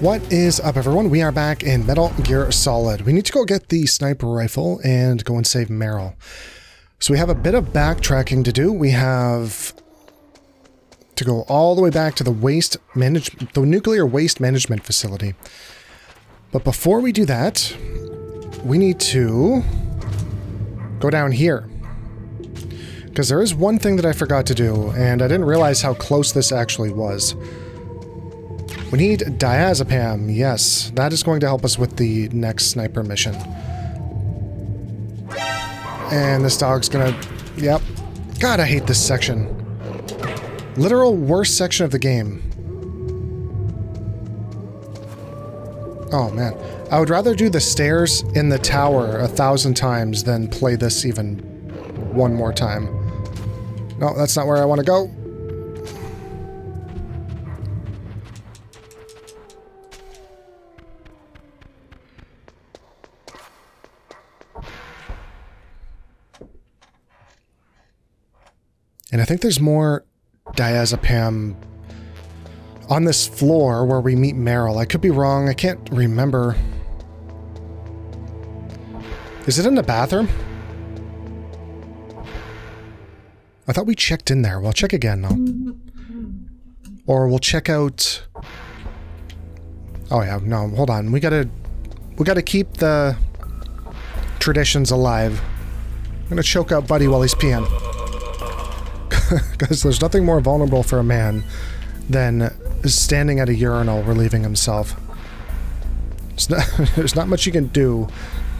What is up everyone? We are back in Metal Gear Solid. We need to go get the sniper rifle and go and save Meryl. So we have a bit of backtracking to do. We have to go all the way back to the waste manage the nuclear waste management facility. But before we do that, we need to go down here. Because there is one thing that I forgot to do, and I didn't realize how close this actually was. We need diazepam. Yes, that is going to help us with the next sniper mission. And this dog's gonna... Yep. God, I hate this section. Literal worst section of the game. Oh, man. I would rather do the stairs in the tower a thousand times than play this even one more time. No, that's not where I want to go. And I think there's more diazepam on this floor where we meet Meryl. I could be wrong. I can't remember. Is it in the bathroom? I thought we checked in there. We'll check again, though. Or we'll check out... Oh, yeah. No, hold on. We gotta... We gotta keep the traditions alive. I'm gonna choke out Buddy while he's peeing because there's nothing more vulnerable for a man than standing at a urinal relieving himself. Not, there's not much you can do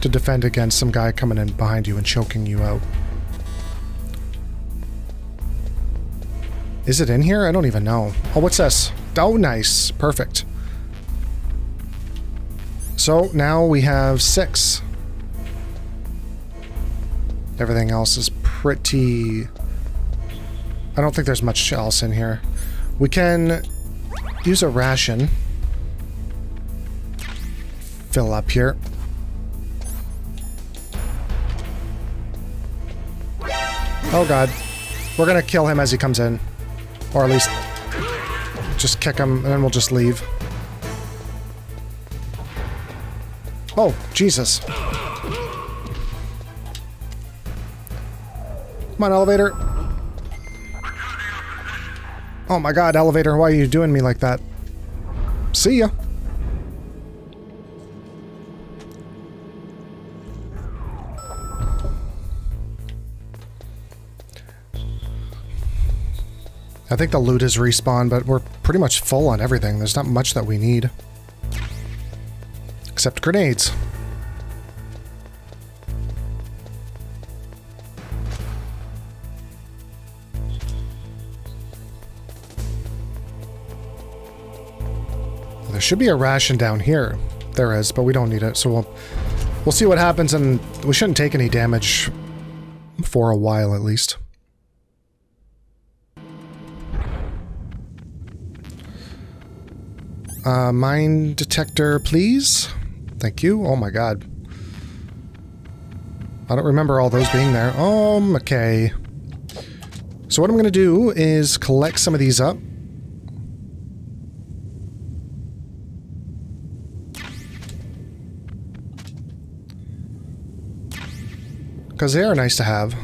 to defend against some guy coming in behind you and choking you out. Is it in here? I don't even know. Oh, what's this? Oh, nice. Perfect. So now we have six. Everything else is pretty I don't think there's much else in here. We can use a ration. Fill up here. Oh god. We're gonna kill him as he comes in. Or at least just kick him and then we'll just leave. Oh, Jesus. Come on, elevator. Oh my god, elevator, why are you doing me like that? See ya. I think the loot is respawn, but we're pretty much full on everything. There's not much that we need. Except grenades. Should be a ration down here. There is, but we don't need it, so we'll we'll see what happens, and we shouldn't take any damage for a while at least. Uh, mine detector, please. Thank you. Oh my god. I don't remember all those being there. Oh, okay. So what I'm going to do is collect some of these up. Because they are nice to have.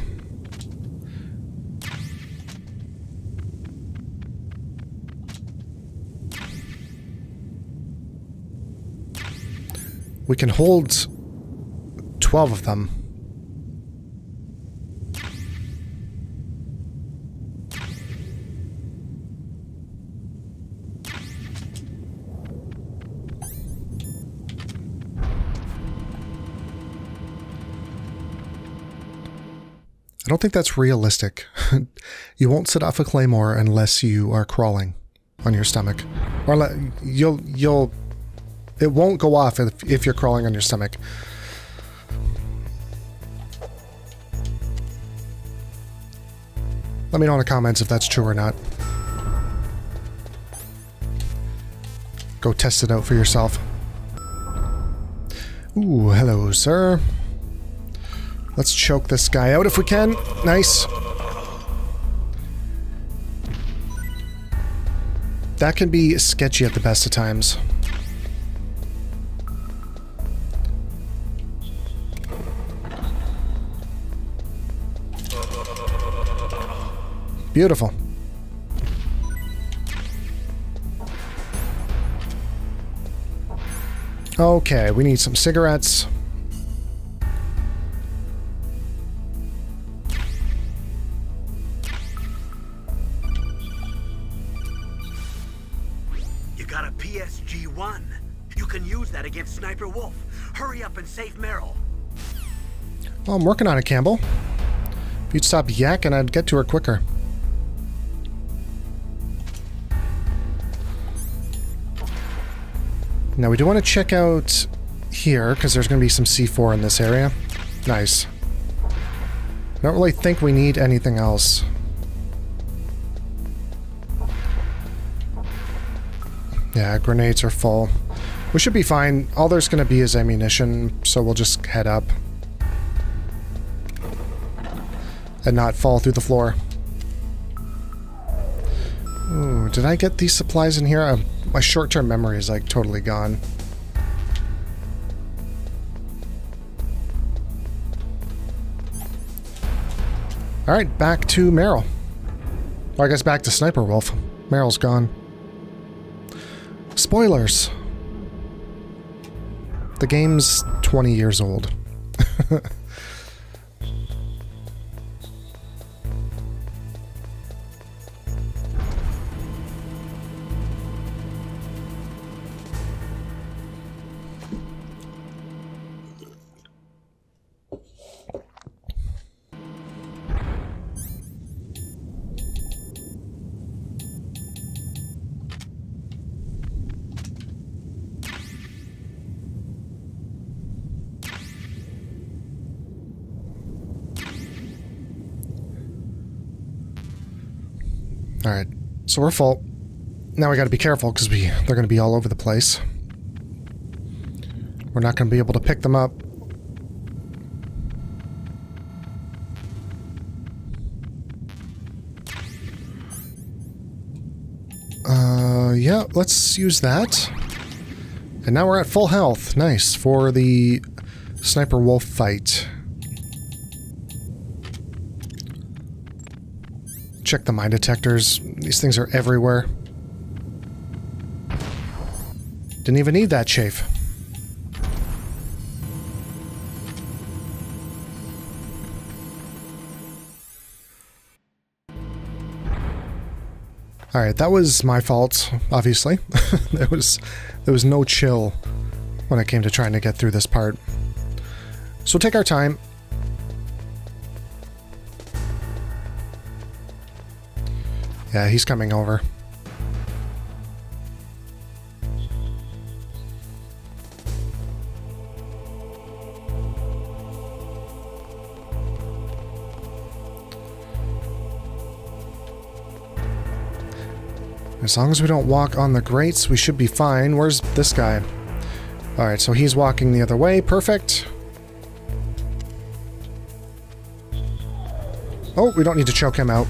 We can hold 12 of them. Don't think that's realistic. you won't set off a claymore unless you are crawling on your stomach. Or you'll you'll it won't go off if, if you're crawling on your stomach. Let me know in the comments if that's true or not. Go test it out for yourself. Ooh, hello, sir. Let's choke this guy out if we can. Nice. That can be sketchy at the best of times. Beautiful. Okay, we need some cigarettes. I'm working on it, Campbell. If you'd stop yakking, I'd get to her quicker. Now, we do want to check out here, because there's going to be some C4 in this area. Nice. I don't really think we need anything else. Yeah, grenades are full. We should be fine. All there's going to be is ammunition, so we'll just head up. And not fall through the floor. Ooh, did I get these supplies in here? Uh, my short-term memory is like totally gone. Alright, back to Meryl. Well, I guess back to Sniper Wolf. Meryl's gone. Spoilers. The game's 20 years old. so we're full. Now we gotta be careful because we they're gonna be all over the place. We're not gonna be able to pick them up. Uh, yeah, let's use that. And now we're at full health. Nice, for the Sniper Wolf fight. Check the mine detectors. These things are everywhere. Didn't even need that chafe. Alright, that was my fault, obviously. there was there was no chill when it came to trying to get through this part. So take our time. Yeah, he's coming over. As long as we don't walk on the grates, we should be fine. Where's this guy? Alright, so he's walking the other way. Perfect. Oh, we don't need to choke him out.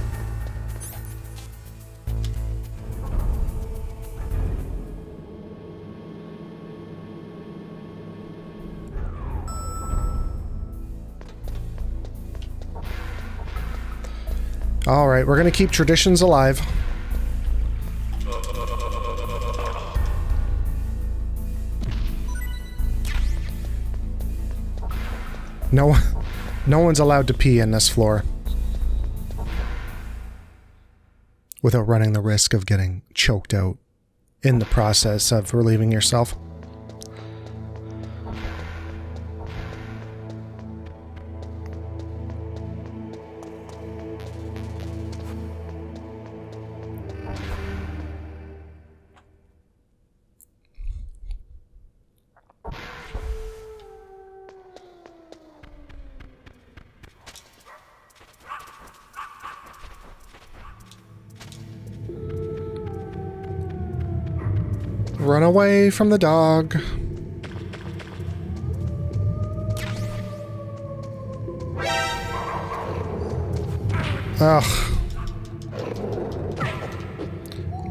Alright, we're gonna keep traditions alive. No, no one's allowed to pee in this floor. Without running the risk of getting choked out in the process of relieving yourself. From the dog. Ugh.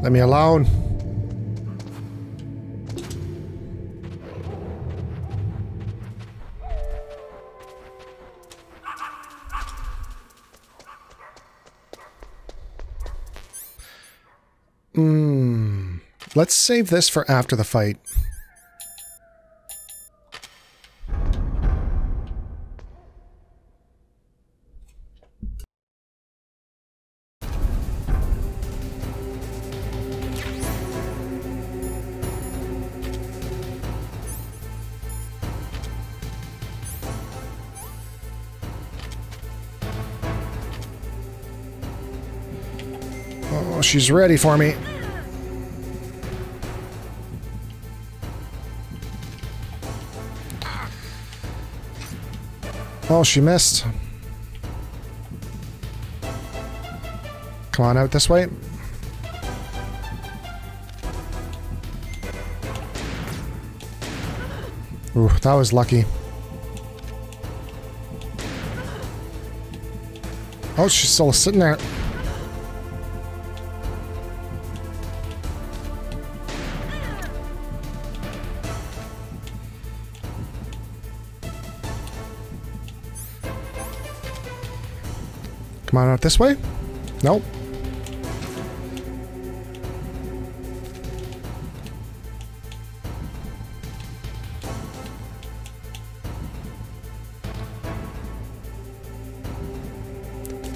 Let me alone. Hmm. Let's save this for after the fight. Oh, she's ready for me. Oh, she missed. Come on out this way. Ooh, that was lucky. Oh, she's still sitting there. This way? Nope.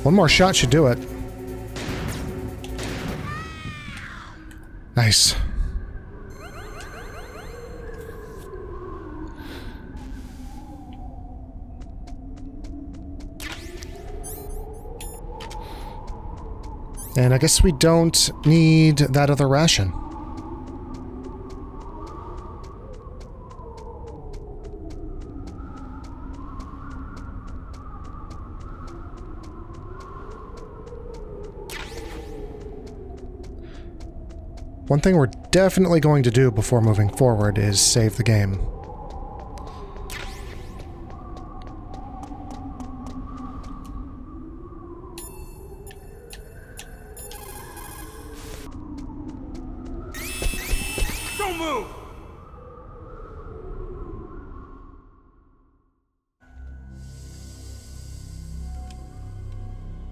One more shot should do it. Nice. And I guess we don't need that other ration. One thing we're definitely going to do before moving forward is save the game.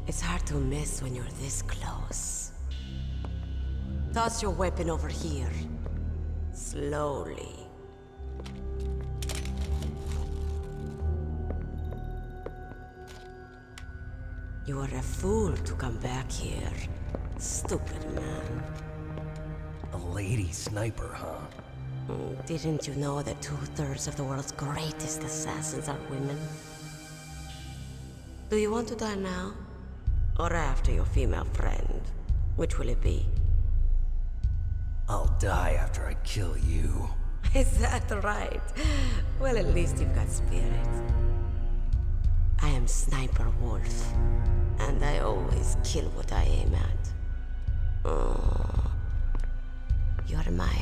It's hard to miss when you're this close. Toss your weapon over here. Slowly. You are a fool to come back here. Stupid man. A lady sniper, huh? Mm, Didn't you know that two-thirds of the world's greatest assassins are women? Do you want to die now? Or after your female friend? Which will it be? I'll die after I kill you. Is that right? Well, at least you've got spirit. I am Sniper Wolf, and I always kill what I aim at. Oh, you're my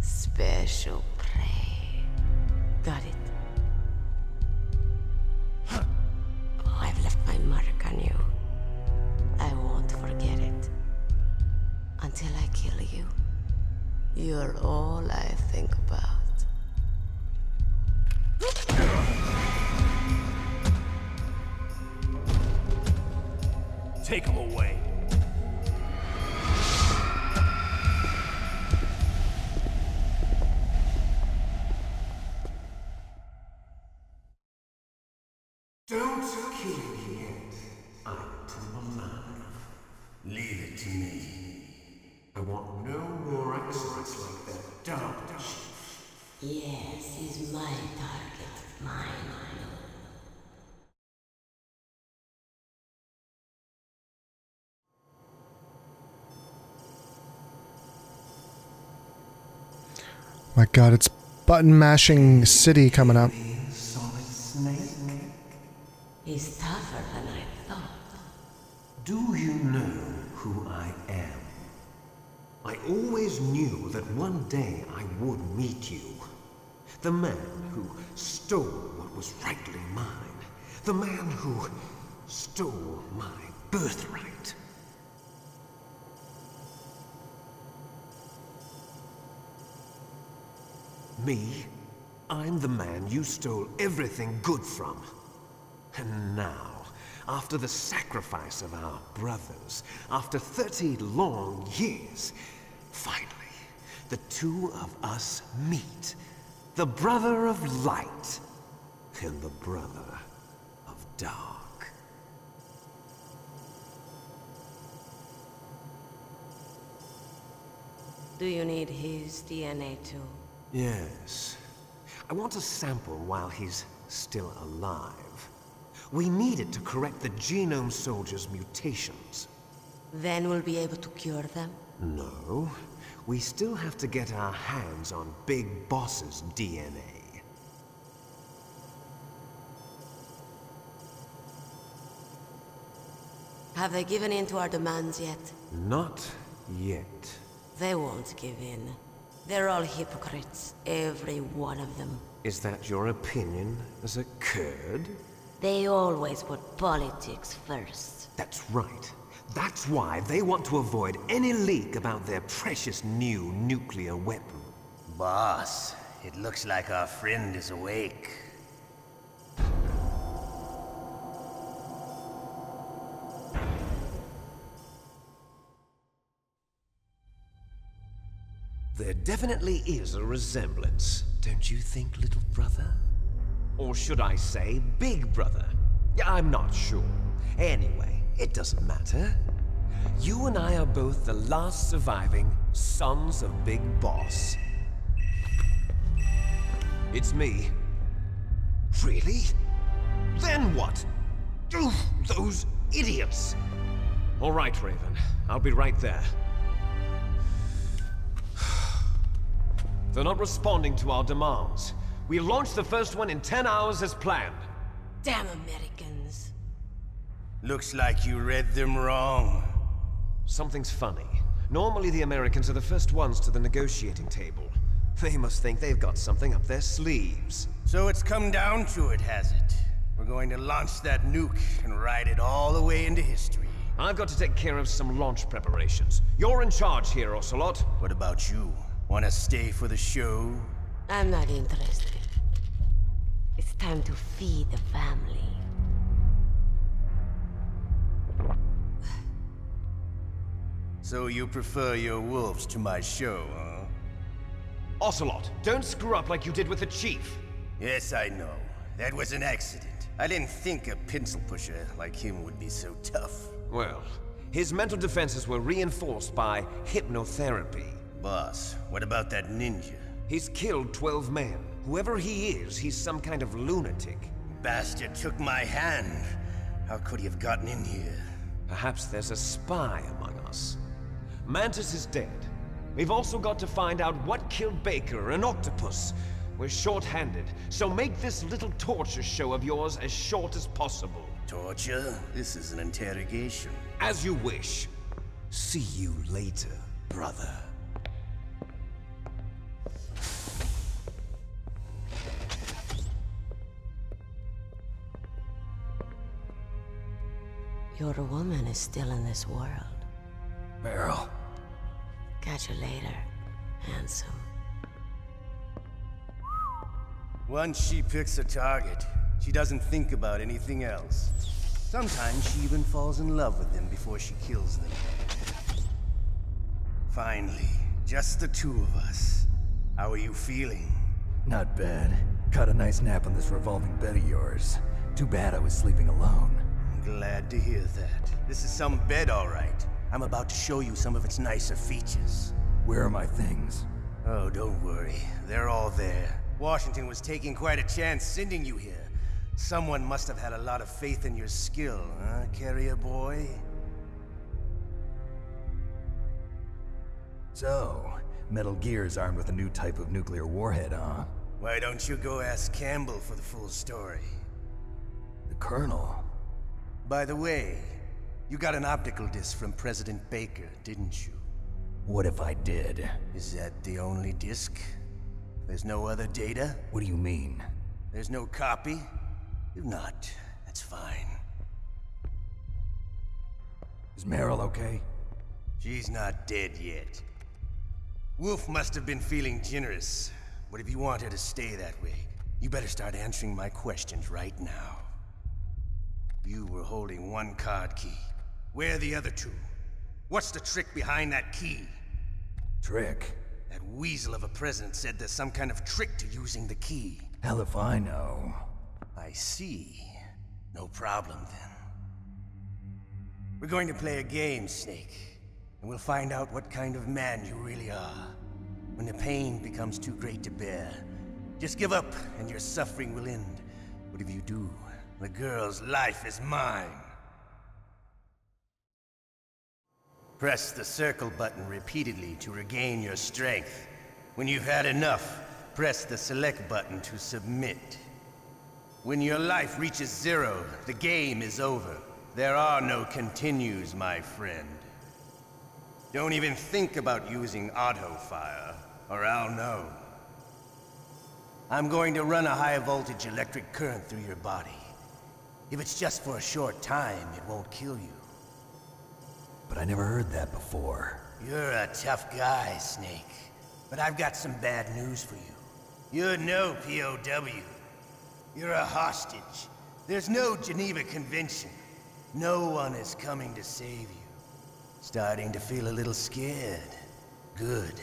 special prey. Got it? You're all oh. God, it's button mashing city coming up. He's tougher than I thought. Do you know who I am? I always knew that one day I would meet you. The man who stole what was rightly mine. The man who stole my birthright. Me? I'm the man you stole everything good from. And now, after the sacrifice of our brothers, after 30 long years, finally, the two of us meet. The brother of light and the brother of dark. Do you need his DNA too? Yes. I want a sample while he's still alive. We need it to correct the Genome Soldier's mutations. Then we'll be able to cure them? No. We still have to get our hands on Big Boss's DNA. Have they given in to our demands yet? Not yet. They won't give in. They're all hypocrites, every one of them. Is that your opinion as a Kurd? They always put politics first. That's right. That's why they want to avoid any leak about their precious new nuclear weapon. Boss, it looks like our friend is awake. There definitely is a resemblance, don't you think, little brother? Or should I say, big brother? I'm not sure. Anyway, it doesn't matter. You and I are both the last surviving sons of Big Boss. It's me. Really? Then what? Oof, those idiots! All right, Raven. I'll be right there. They're not responding to our demands. We launched the first one in 10 hours as planned. Damn Americans. Looks like you read them wrong. Something's funny. Normally the Americans are the first ones to the negotiating table. They must think they've got something up their sleeves. So it's come down to it, has it? We're going to launch that nuke and ride it all the way into history. I've got to take care of some launch preparations. You're in charge here, Ocelot. What about you? Wanna stay for the show? I'm not interested. It's time to feed the family. So you prefer your wolves to my show, huh? Ocelot, don't screw up like you did with the Chief. Yes, I know. That was an accident. I didn't think a pencil pusher like him would be so tough. Well, his mental defenses were reinforced by hypnotherapy. Boss, what about that ninja? He's killed 12 men. Whoever he is, he's some kind of lunatic. Bastard took my hand. How could he have gotten in here? Perhaps there's a spy among us. Mantis is dead. We've also got to find out what killed Baker and Octopus. We're short-handed, so make this little torture show of yours as short as possible. Torture? This is an interrogation. As you wish. See you later, brother. Your woman is still in this world. Meryl. Catch you later, handsome. Once she picks a target, she doesn't think about anything else. Sometimes she even falls in love with them before she kills them. Finally, just the two of us. How are you feeling? Not bad. Caught a nice nap on this revolving bed of yours. Too bad I was sleeping alone. Glad to hear that. This is some bed, all right. I'm about to show you some of its nicer features. Where are my things? Oh, don't worry. They're all there. Washington was taking quite a chance sending you here. Someone must have had a lot of faith in your skill, huh, carrier boy? So, Metal Gear is armed with a new type of nuclear warhead, huh? Why don't you go ask Campbell for the full story? The Colonel. By the way, you got an optical disc from President Baker, didn't you? What if I did? Is that the only disc? There's no other data? What do you mean? There's no copy? If not, that's fine. Is Meryl okay? She's not dead yet. Wolf must have been feeling generous, but if you want her to stay that way, you better start answering my questions right now. You were holding one card key. Where are the other two? What's the trick behind that key? Trick? That weasel of a president said there's some kind of trick to using the key. Hell if I know. I see. No problem then. We're going to play a game, Snake. And we'll find out what kind of man you really are. When the pain becomes too great to bear, just give up and your suffering will end. But if you do, the girl's life is mine. Press the circle button repeatedly to regain your strength. When you've had enough, press the select button to submit. When your life reaches zero, the game is over. There are no continues, my friend. Don't even think about using auto fire, or I'll know. I'm going to run a high voltage electric current through your body. If it's just for a short time, it won't kill you. But I never heard that before. You're a tough guy, Snake. But I've got some bad news for you. You're no POW. You're a hostage. There's no Geneva Convention. No one is coming to save you. Starting to feel a little scared. Good.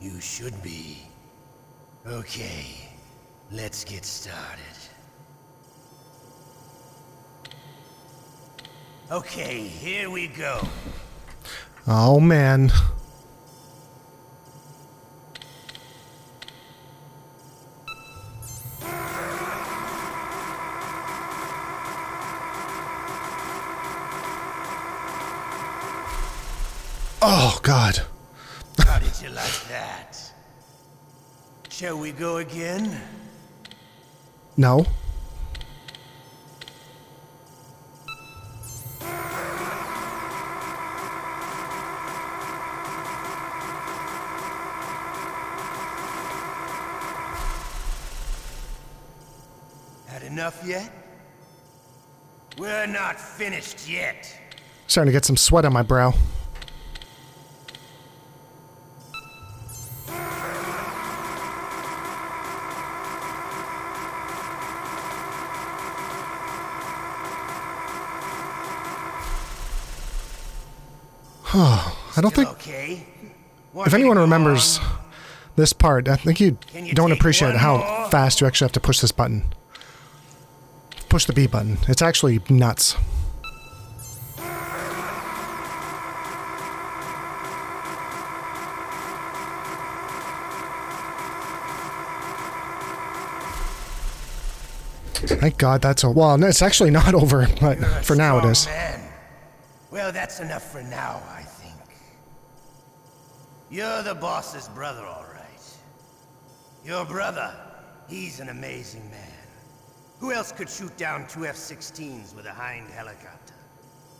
You should be. Okay. Let's get started. Okay, here we go. Oh man. Oh god. How did you like that? Shall we go again? No. Enough yet? We're not finished yet. Starting to get some sweat on my brow. I don't think okay? If anyone remembers this part, I think you you don't appreciate how fast you actually have to push this button. Push the B button. It's actually nuts. Thank God that's a well. It's actually not over, but You're for now it strong. Man. Well, that's enough for now, I think. You're the boss's brother, all right. Your brother, he's an amazing man. Who else could shoot down two F-16s with a Hind helicopter?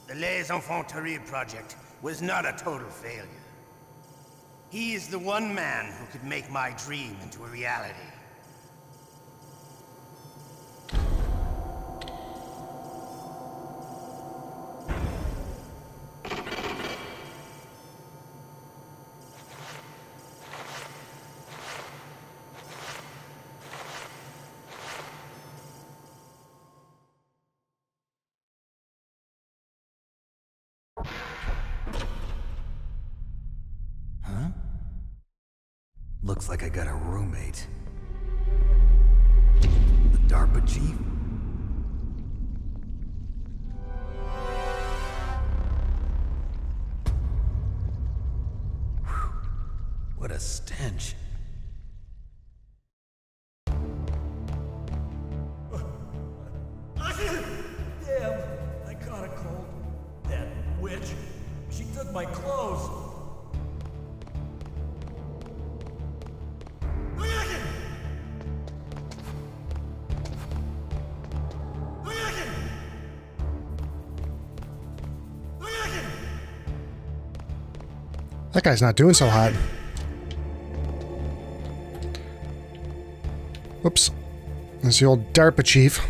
The Les Enfants Terribles project was not a total failure. He is the one man who could make my dream into a reality. Looks like I got a roommate. The DARPA chief? What a stench. Guy's not doing so hot. Whoops. There's the old DARPA chief.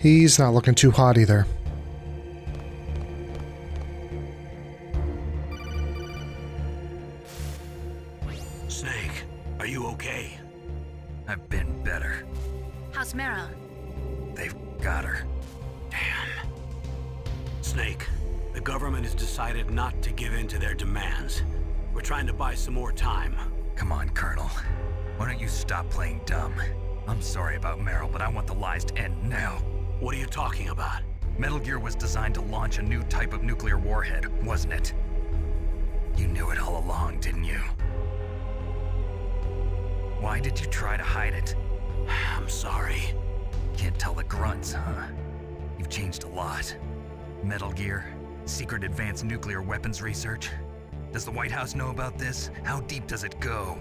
He's not looking too hot either. Snake, are you okay? I've been better. How's Meryl? They've got her. Damn. Snake, the government has decided not to give in to their demands. We're trying to buy some more time. Come on, Colonel. Why don't you stop playing dumb? I'm sorry about Meryl, but I want the lies to end now. What are you talking about? Metal Gear was designed to launch a new type of nuclear warhead, wasn't it? You knew it all along, didn't you? Why did you try to hide it? I'm sorry. Can't tell the grunts, huh? You've changed a lot. Metal Gear, secret advanced nuclear weapons research. Does the White House know about this? How deep does it go?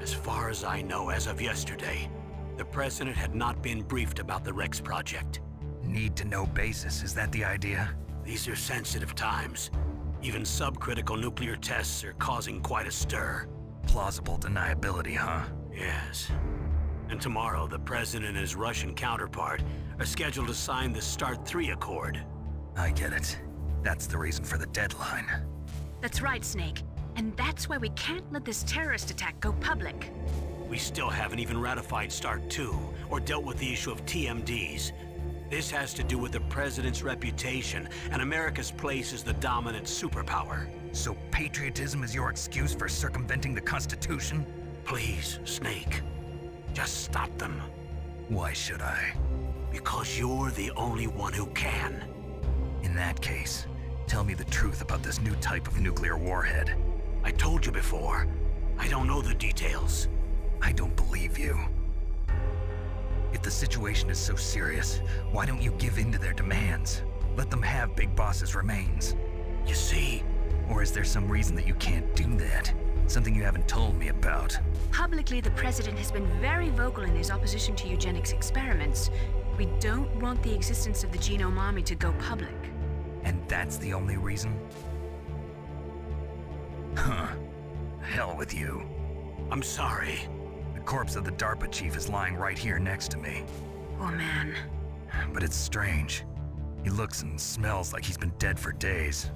As far as I know, as of yesterday, the President had not been briefed about the Rex project. Need to know basis, is that the idea? These are sensitive times. Even subcritical nuclear tests are causing quite a stir. Plausible deniability, huh? Yes. And tomorrow, the President and his Russian counterpart are scheduled to sign the START 3 Accord. I get it. That's the reason for the deadline. That's right, Snake. And that's why we can't let this terrorist attack go public. We still haven't even ratified START 2 or dealt with the issue of TMDs. This has to do with the President's reputation and America's place as the dominant superpower. So patriotism is your excuse for circumventing the Constitution? Please, Snake. Just stop them. Why should I? Because you're the only one who can. In that case, tell me the truth about this new type of nuclear warhead. I told you before. I don't know the details. I don't believe you. If the situation is so serious, why don't you give in to their demands? Let them have Big Boss's remains. You see? Or is there some reason that you can't do that? Something you haven't told me about. Publicly, the President has been very vocal in his opposition to eugenics experiments. We don't want the existence of the Genome Army to go public. And that's the only reason? Huh. Hell with you. I'm sorry. The corpse of the DARPA chief is lying right here next to me. Oh man. But it's strange. He looks and smells like he's been dead for days.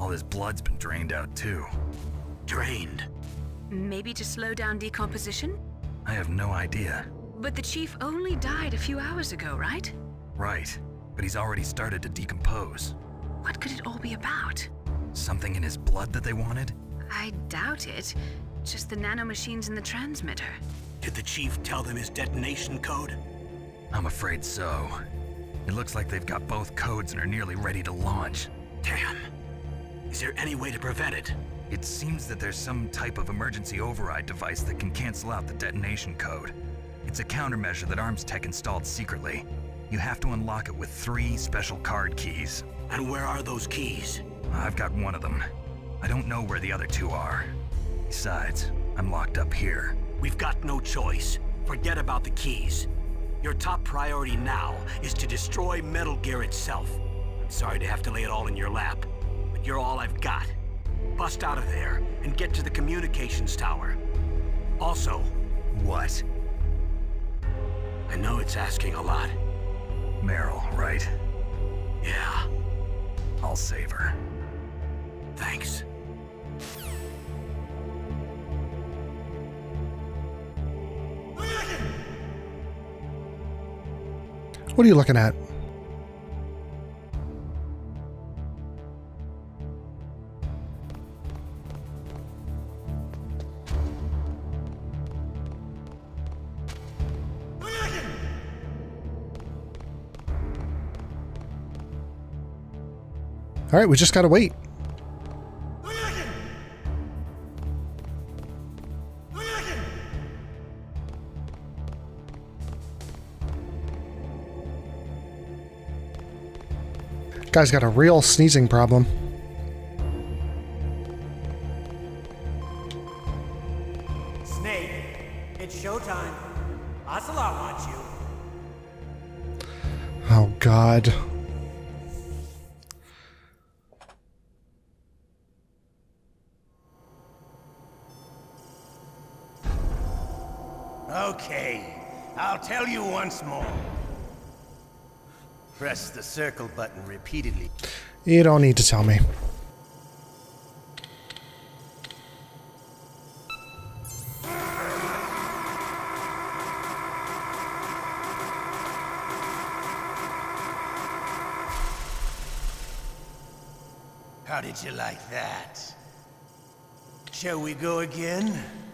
All his blood's been drained out too. Drained? Maybe to slow down decomposition? I have no idea. But the chief only died a few hours ago, right? Right. But he's already started to decompose. What could it all be about? Something in his blood that they wanted? I doubt it. Just the nanomachines in the transmitter. Did the chief tell them his detonation code? I'm afraid so. It looks like they've got both codes and are nearly ready to launch. Damn. Is there any way to prevent it? It seems that there's some type of emergency override device that can cancel out the detonation code. It's a countermeasure that Arms Tech installed secretly. You have to unlock it with three special card keys. And where are those keys? I've got one of them. I don't know where the other two are. Besides, I'm locked up here. We've got no choice. Forget about the keys. Your top priority now is to destroy Metal Gear itself. I'm sorry to have to lay it all in your lap, but you're all I've got. Bust out of there and get to the communications tower. Also... What? I know it's asking a lot. Meryl, right? Yeah. I'll save her. Thanks. What are you looking at? All right, we just gotta wait. Guy's got a real sneezing problem. Circle button repeatedly. You don't need to tell me. How did you like that? Shall we go again?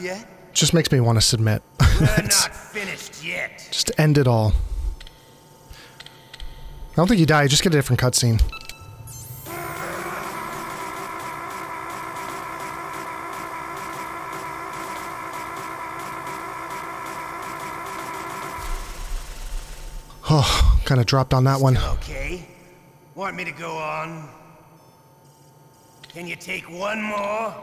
Yet? Just makes me want to submit. We're not finished yet. Just end it all. I don't think you die, you just get a different cutscene. Oh, kind of dropped on that one. Okay. Want me to go on? Can you take one more?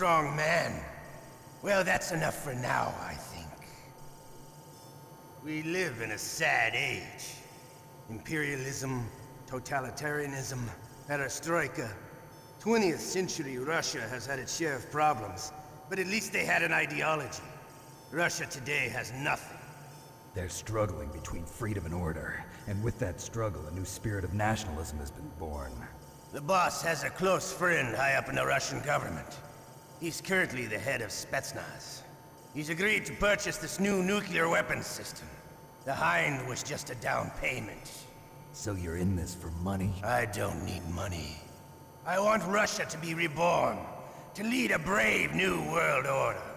Strong man. Well, that's enough for now, I think. We live in a sad age. Imperialism, totalitarianism, perestroika. 20th uh, century Russia has had its share of problems, but at least they had an ideology. Russia today has nothing. They're struggling between freedom and order, and with that struggle, a new spirit of nationalism has been born. The boss has a close friend high up in the Russian government. He's currently the head of Spetsnaz. He's agreed to purchase this new nuclear weapons system. The Hind was just a down payment. So you're in this for money? I don't need money. I want Russia to be reborn, to lead a brave new world order.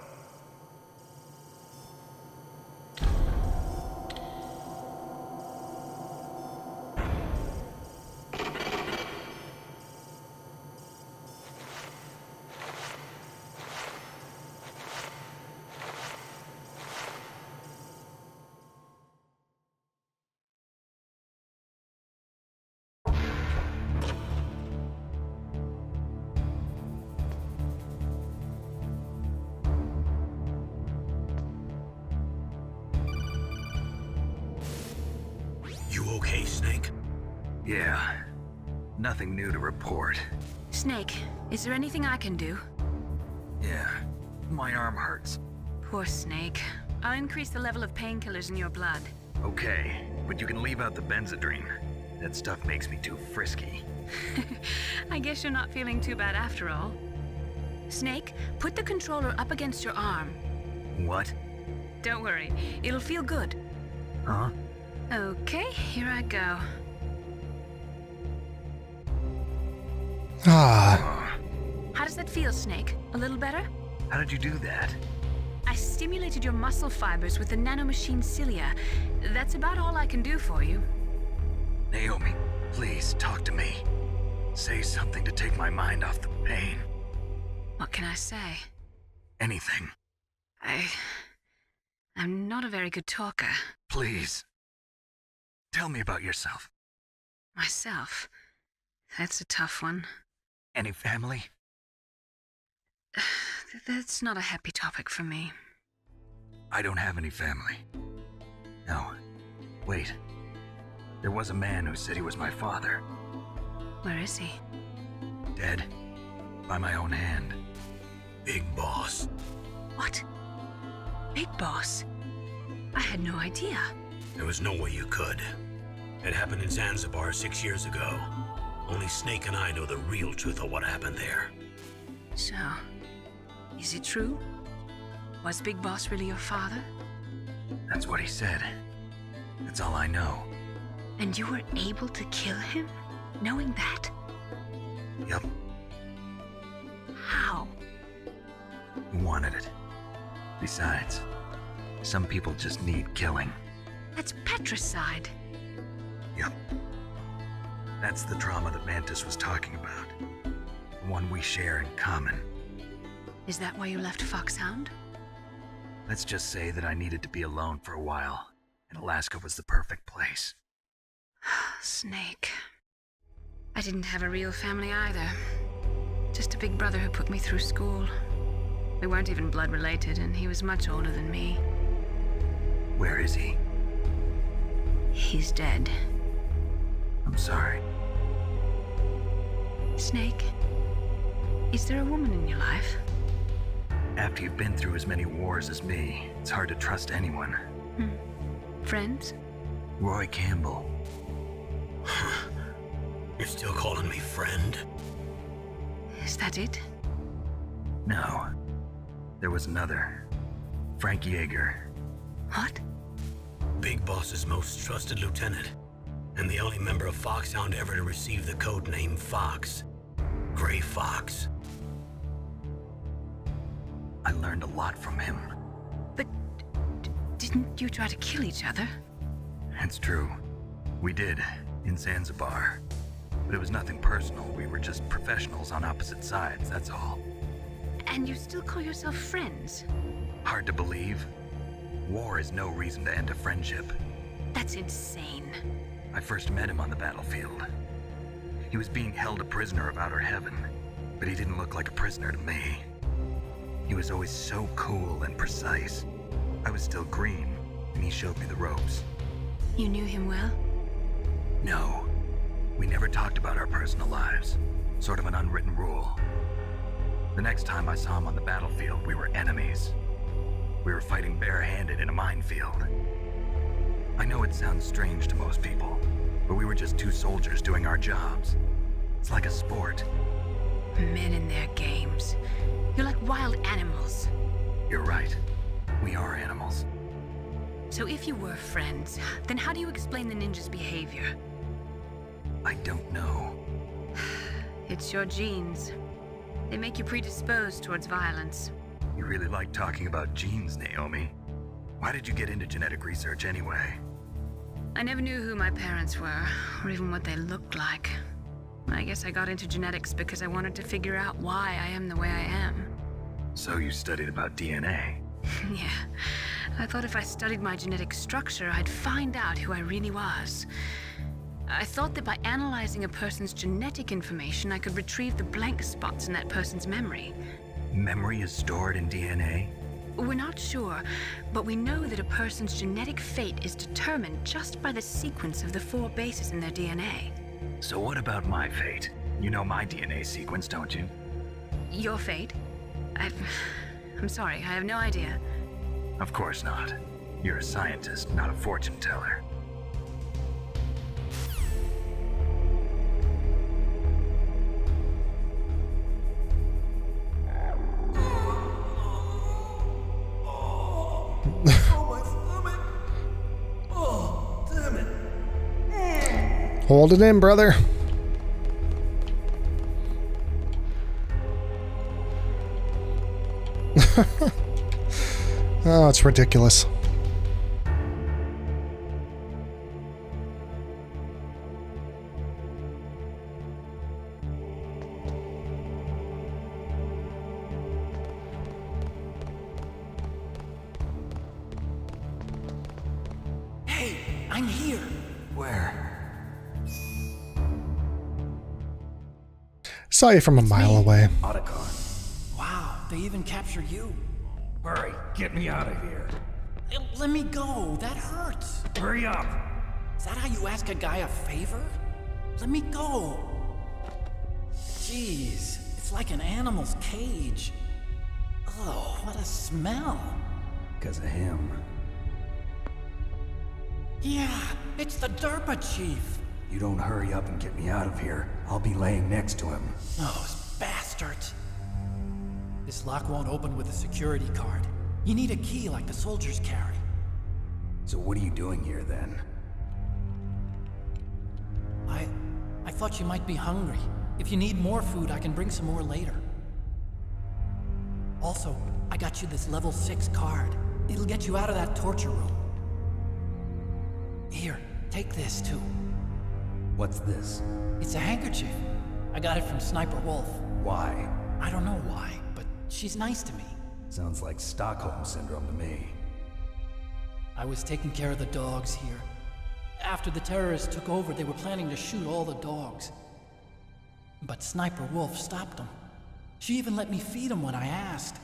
Okay, Snake? Yeah. Nothing new to report. Snake, is there anything I can do? Yeah. My arm hurts. Poor Snake. I'll increase the level of painkillers in your blood. Okay, but you can leave out the Benzedrine. That stuff makes me too frisky. I guess you're not feeling too bad after all. Snake, put the controller up against your arm. What? Don't worry, it'll feel good. Huh? Okay, here I go. Ah, How does that feel, Snake? A little better? How did you do that? I stimulated your muscle fibers with the nanomachine cilia. That's about all I can do for you. Naomi, please talk to me. Say something to take my mind off the pain. What can I say? Anything. I. I'm not a very good talker. Please. Tell me about yourself. Myself. That's a tough one. Any family? That's not a happy topic for me. I don't have any family. No. Wait. There was a man who said he was my father. Where is he? Dead. By my own hand. Big boss. What? Big Boss? I had no idea. There was no way you could. It happened in Zanzibar six years ago. Only Snake and I know the real truth of what happened there. So, is it true? Was Big Boss really your father? That's what he said. That's all I know. And you were able to kill him? Knowing that? Yep. How? He wanted it. Besides, some people just need killing. That's patricide. Yup. That's the trauma that Mantis was talking about. The one we share in common. Is that why you left Foxhound? Let's just say that I needed to be alone for a while, and Alaska was the perfect place. Snake. I didn't have a real family either. Just a big brother who put me through school. We weren't even blood related, and he was much older than me. Where is he? He's dead. I'm sorry. Snake, is there a woman in your life? After you've been through as many wars as me, it's hard to trust anyone. Hmm. Friends? Roy Campbell. You're still calling me friend? Is that it? No. There was another. Frank Jaeger. What? Big Boss's most trusted lieutenant, and the only member of Foxhound ever to receive the code name Fox. Gray Fox. I learned a lot from him. But d- didn't you try to kill each other? That's true. We did, in Zanzibar. But it was nothing personal. We were just professionals on opposite sides, that's all. And you still call yourself friends? Hard to believe. War is no reason to end a friendship. That's insane. I first met him on the battlefield. He was being held a prisoner of outer heaven, but he didn't look like a prisoner to me. He was always so cool and precise. I was still green, and he showed me the ropes. You knew him well? No, we never talked about our personal lives. Sort of an unwritten rule. The next time I saw him on the battlefield, we were enemies. We were fighting barehanded in a minefield. I know it sounds strange to most people, but we were just two soldiers doing our jobs. It's like a sport. Men in their games. You're like wild animals. You're right. We are animals. So if you were friends, then how do you explain the ninja's behavior? I don't know. It's your genes. They make you predisposed towards violence. You really like talking about genes, Naomi. Why did you get into genetic research anyway? I never knew who my parents were, or even what they looked like. I guess I got into genetics because I wanted to figure out why I am the way I am. So you studied about DNA. yeah. I thought if I studied my genetic structure, I'd find out who I really was. I thought that by analyzing a person's genetic information, I could retrieve the blank spots in that person's memory. Memory is stored in DNA? We're not sure, but we know that a person's genetic fate is determined just by the sequence of the four bases in their DNA. So what about my fate? You know my DNA sequence, don't you? Your fate? I've... I'm sorry, I have no idea. Of course not. You're a scientist, not a fortune teller. Hold it in, brother. oh, it's ridiculous. Saw you from a mile away. Otacon. Wow, they even capture you. Hurry, get me out of here. Let me go. That hurts. Hurry up! Is that how you ask a guy a favor? Let me go. Jeez, it's like an animal's cage. Oh, what a smell. Because of him. Yeah, it's the DARPA chief. You don't hurry up and get me out of here. I'll be laying next to him. Those bastards. This lock won't open with a security card. You need a key like the soldiers carry. So what are you doing here then? I... I thought you might be hungry. If you need more food, I can bring some more later. Also, I got you this level 6 card. It'll get you out of that torture room. Here, take this too. What's this? It's a handkerchief. I got it from Sniper Wolf. Why? I don't know why, but she's nice to me. Sounds like Stockholm Syndrome to me. I was taking care of the dogs here. After the terrorists took over, they were planning to shoot all the dogs. But Sniper Wolf stopped them. She even let me feed them when I asked.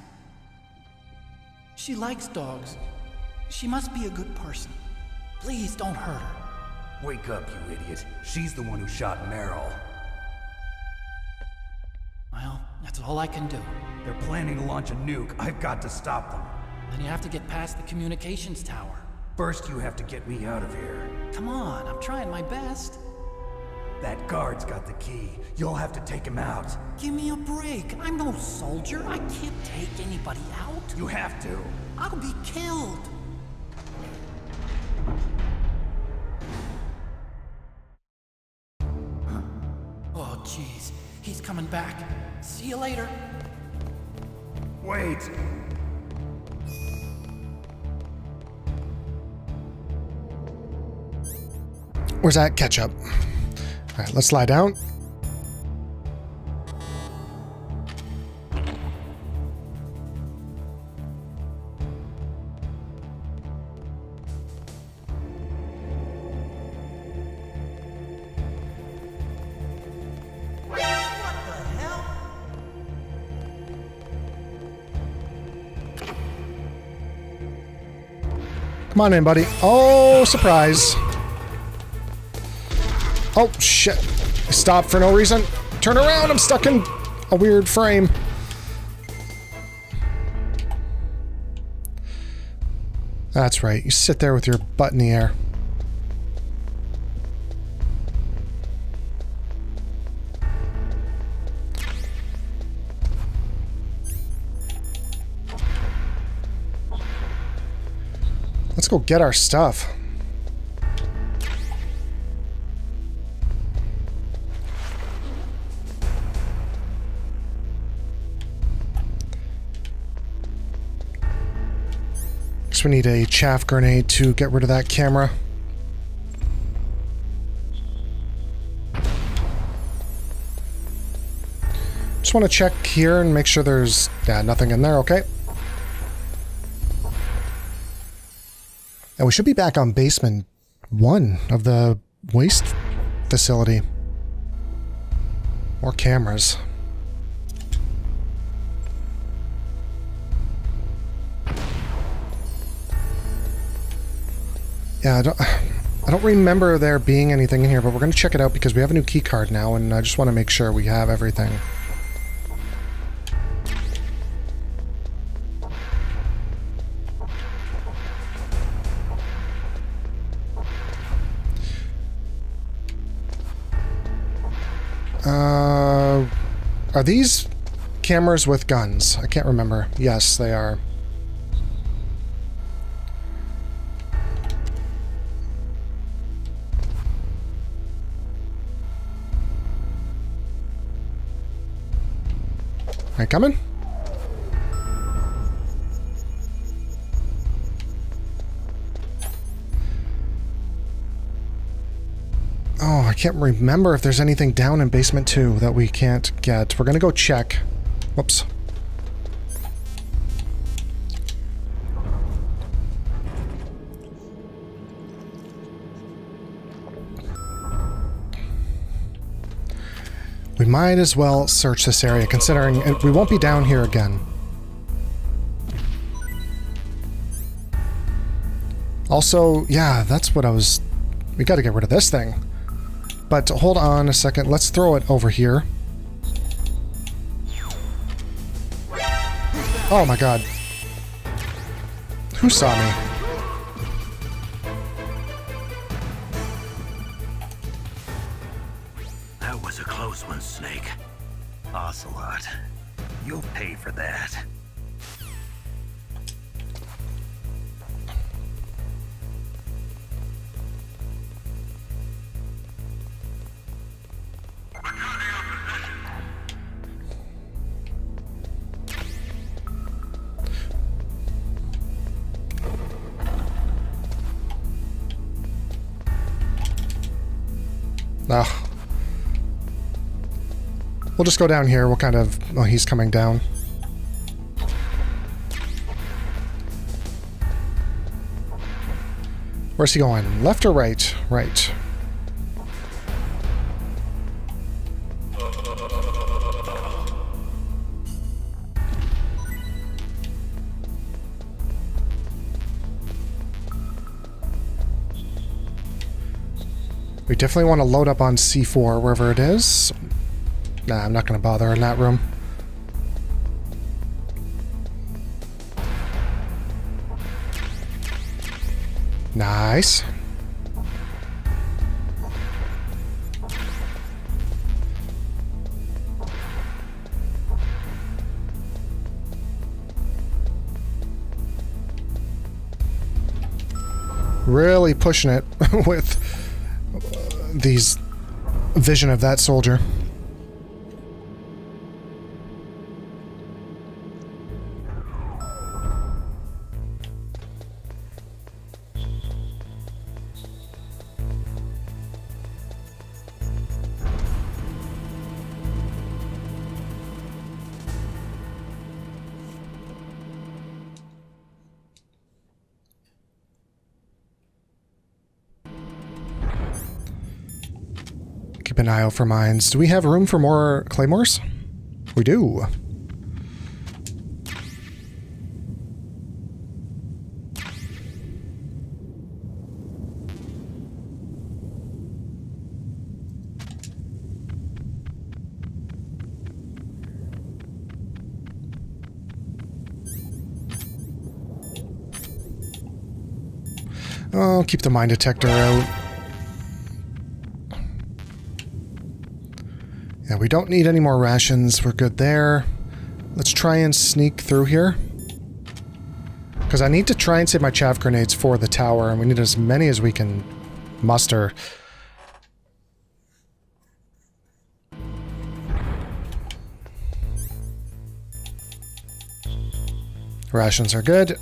She likes dogs. She must be a good person. Please don't hurt her. Wake up, you idiot. She's the one who shot Meryl. Well, that's all I can do. They're planning to launch a nuke. I've got to stop them. Then you have to get past the communications tower. First, you have to get me out of here. Come on, I'm trying my best. That guard's got the key. You'll have to take him out. Give me a break. I'm no soldier. I can't take anybody out. You have to. I'll be killed. See you later. Wait! Where's that ketchup? All right, let's lie down. Come on in, buddy. Oh, surprise. Oh, shit. Stop for no reason. Turn around. I'm stuck in a weird frame. That's right. You sit there with your butt in the air. Go get our stuff. Guess we need a chaff grenade to get rid of that camera. Just want to check here and make sure there's yeah, nothing in there, okay? And we should be back on basement one of the waste facility. More cameras. Yeah, I don't, I don't remember there being anything in here, but we're going to check it out because we have a new key card now, and I just want to make sure we have everything. Are these cameras with guns? I can't remember. Yes, they are. Are you coming? Can't remember if there's anything down in basement 2 that we can't get. We're gonna go check. Whoops. We might as well search this area, considering it, we won't be down here again. Also, yeah, that's what I was... We gotta get rid of this thing. But hold on a second, let's throw it over here. Oh my god. Who saw me? Just go down here. We'll kind of... Oh, he's coming down. Where's he going? Left or right? Right. We definitely want to load up on C4 wherever it is. Nah, I'm not going to bother in that room. Nice. Really pushing it with these vision of that soldier. An for mines. Do we have room for more claymores? We do. I'll keep the mine detector out. We don't need any more rations. We're good there. Let's try and sneak through here. Because I need to try and save my chaff grenades for the tower, and we need as many as we can muster. Rations are good.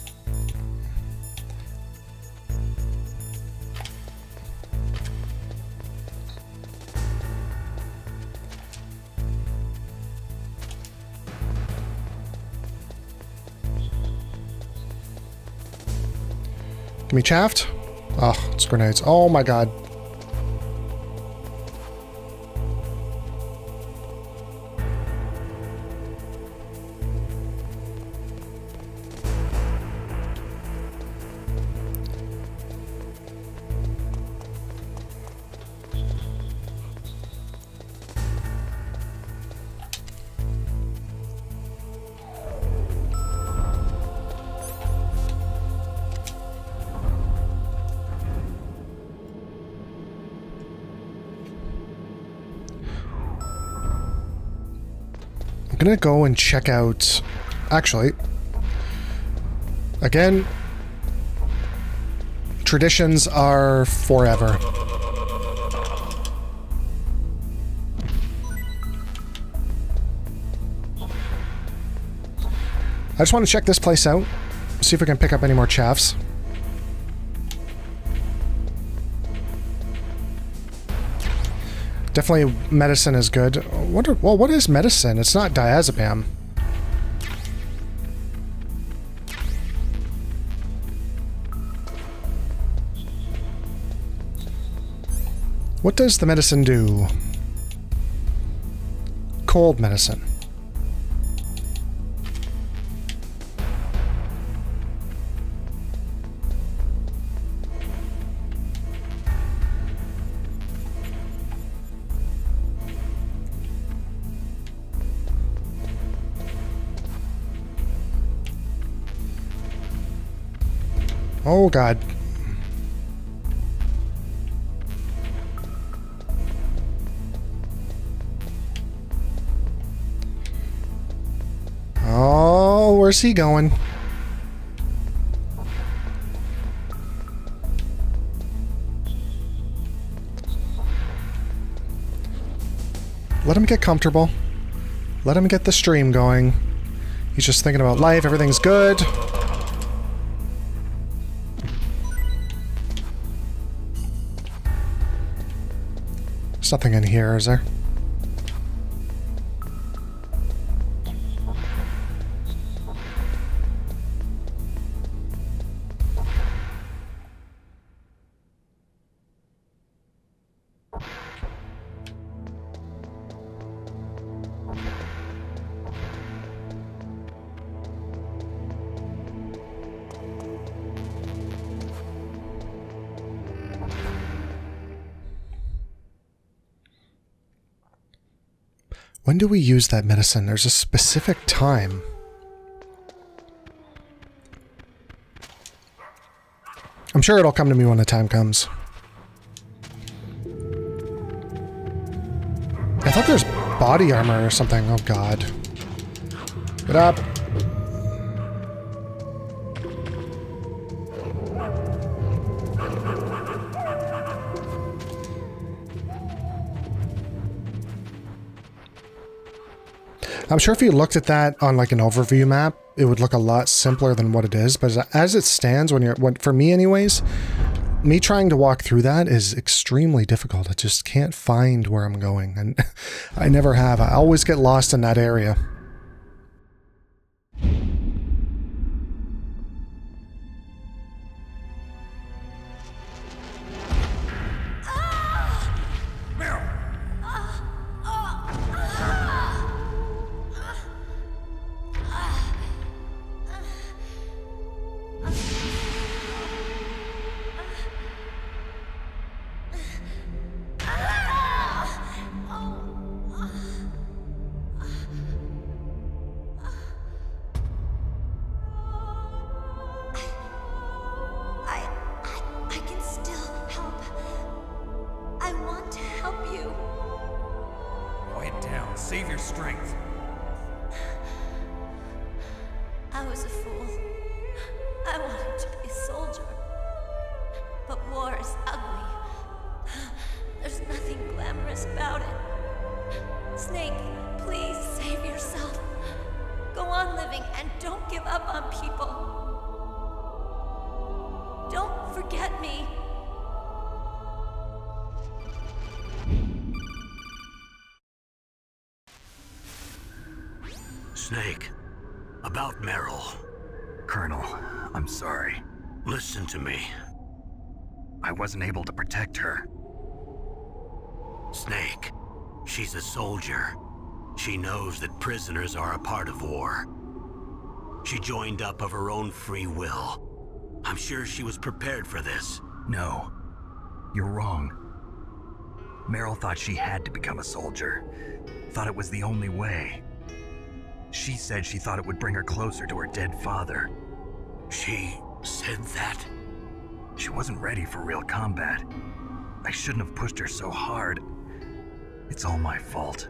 Me chaffed. Oh, it's grenades. Oh my god. I'm gonna go and check out... Actually... Again... Traditions are forever. I just want to check this place out. See if we can pick up any more chaffs. Definitely medicine is good. What are, well, what is medicine? It's not diazepam. What does the medicine do? Cold medicine. God. Oh, where's he going? Let him get comfortable. Let him get the stream going. He's just thinking about life, everything's good. There's nothing in here, is there? Use that medicine? There's a specific time. I'm sure it'll come to me when the time comes. I thought there's body armor or something. Oh god. Get up. I'm sure if you looked at that on like an overview map, it would look a lot simpler than what it is. But as it stands, when you're, when, for me anyways, me trying to walk through that is extremely difficult. I just can't find where I'm going, and I never have. I always get lost in that area. Free will. I'm sure she was prepared for this. No. You're wrong. Meryl thought she had to become a soldier. Thought it was the only way. She said she thought it would bring her closer to her dead father. She said that? She wasn't ready for real combat. I shouldn't have pushed her so hard. It's all my fault.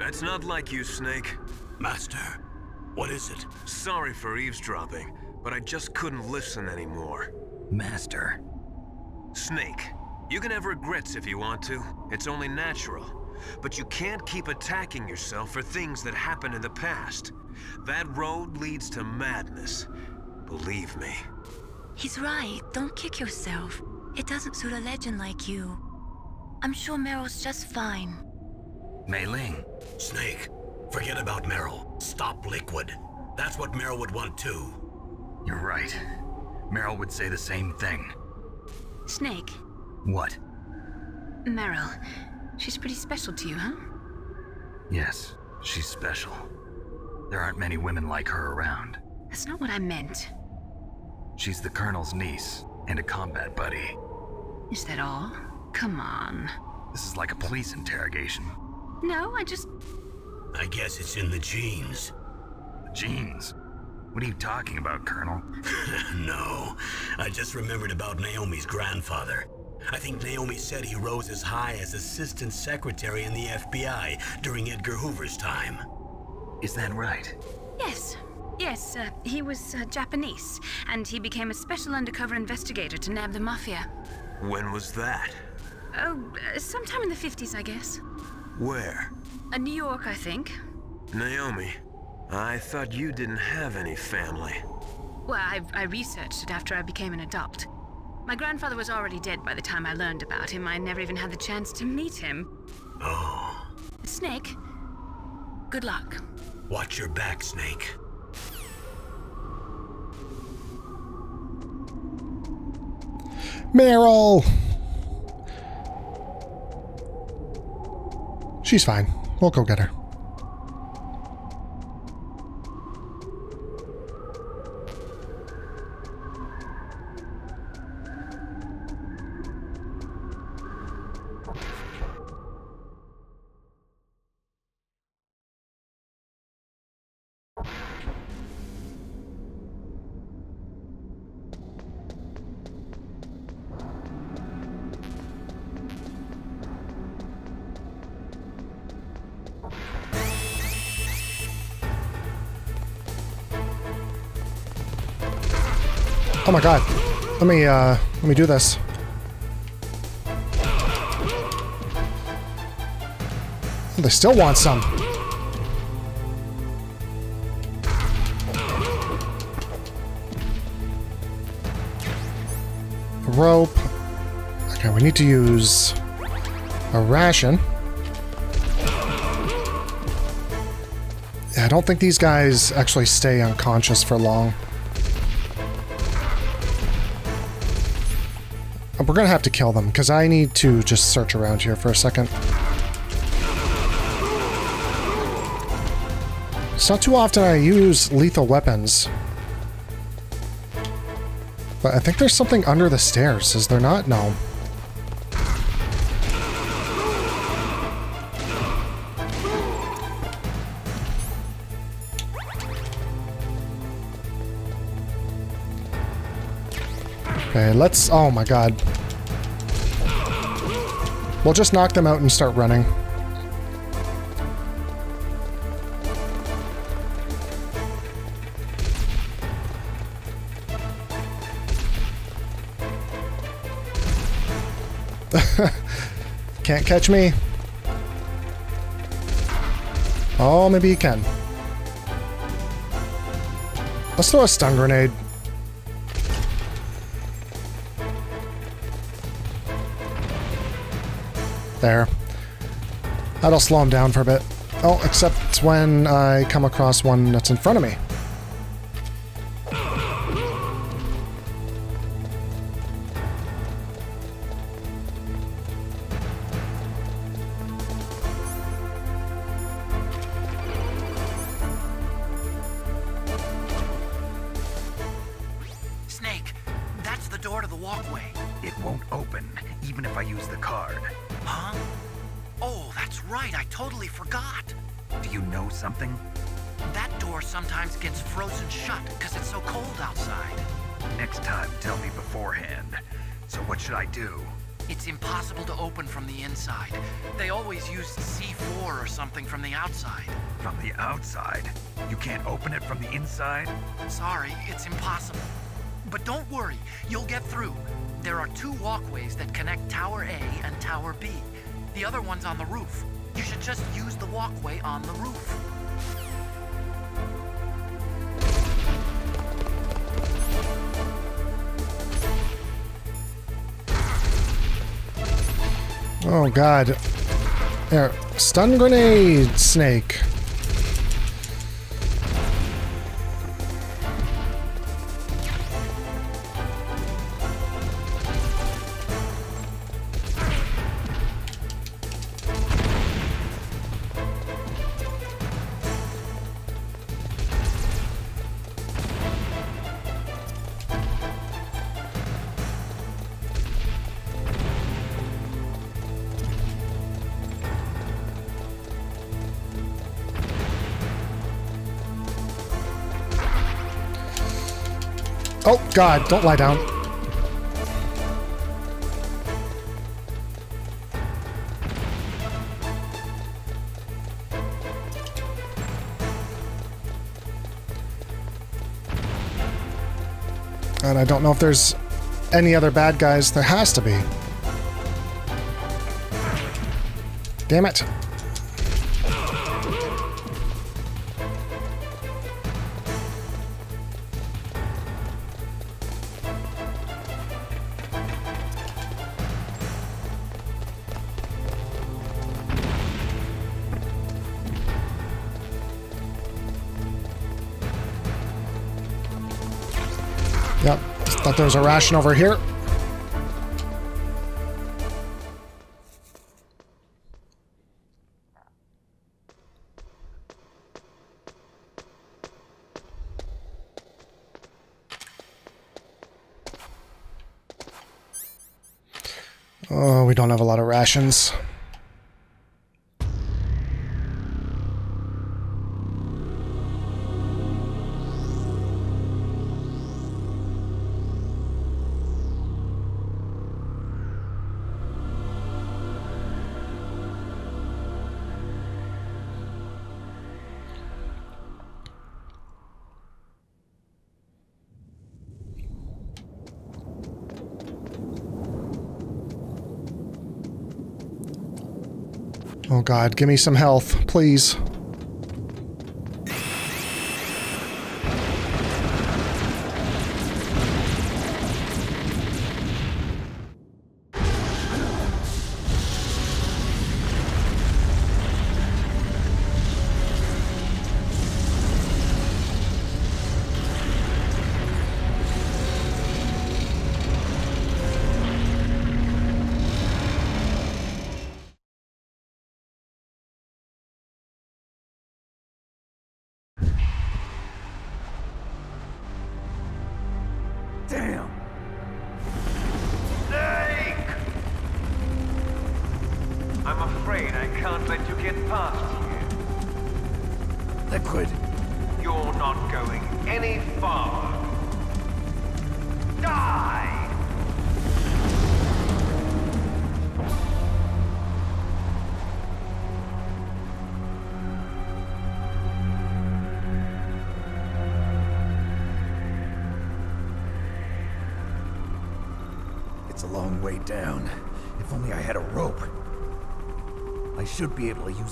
That's not like you, Snake. Master, what is it? Sorry for eavesdropping, but I just couldn't listen anymore. Master. Snake, you can have regrets if you want to. It's only natural. But you can't keep attacking yourself for things that happened in the past. That road leads to madness. Believe me. He's right. Don't kick yourself. It doesn't suit a legend like you. I'm sure Meryl's just fine. Mei Ling. Snake, forget about Meryl. Stop Liquid. That's what Meryl would want too. You're right. Meryl would say the same thing. Snake. What? Meryl. She's pretty special to you, huh? Yes, she's special. There aren't many women like her around. That's not what I meant. She's the Colonel's niece and a combat buddy. Is that all? Come on. This is like a police interrogation. No, I just... I guess it's in the genes. The genes? What are you talking about, Colonel? no, I just remembered about Naomi's grandfather. I think Naomi said he rose as high as assistant secretary in the FBI during Edgar Hoover's time. Is that right? Yes. Yes, uh, he was uh, Japanese, and he became a special undercover investigator to nab the Mafia. When was that? Oh, uh, sometime in the 50s, I guess. Where? Uh, New York, I think. Naomi, I thought you didn't have any family. Well, I, I researched it after I became an adult. My grandfather was already dead by the time I learned about him. I never even had the chance to meet him. Oh. Snake, good luck. Watch your back, Snake. Meryl! She's fine. We'll go get her. Oh my god. Let me, uh, let me do this. Oh, they still want some. Rope. Okay, we need to use a ration. I don't think these guys actually stay unconscious for long. We're gonna have to kill them, because I need to just search around here for a second. It's not too often I use lethal weapons. But I think there's something under the stairs, is there not? No. Let's... Oh my god. We'll just knock them out and start running. Can't catch me. Oh, maybe you can. Let's throw a stun grenade. There. That'll slow him down for a bit. Oh, except when I come across one that's in front of me. Time, tell me beforehand. So what should I do? It's impossible to open from the inside. They always use C4 or something from the outside. From the outside? You can't open it from the inside? Sorry, it's impossible. But don't worry, you'll get through. There are two walkways that connect Tower A and Tower B. The other one's on the roof. You should just use the walkway on the roof. Oh god. There. Stun grenade, Snake. God, don't lie down. And I don't know if there's any other bad guys. There has to be. Damn it. Thought there was a ration over here. Oh, we don't have a lot of rations. God, give me some health, please.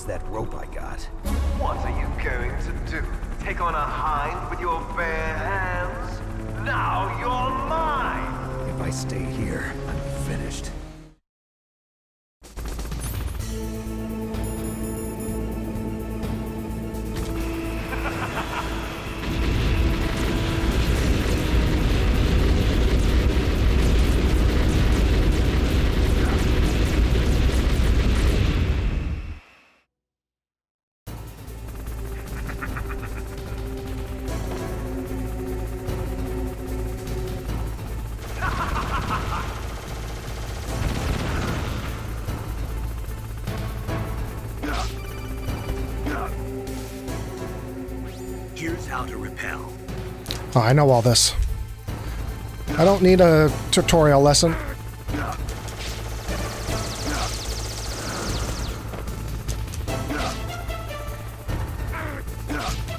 That rope I Oh, I know all this. I don't need a tutorial lesson.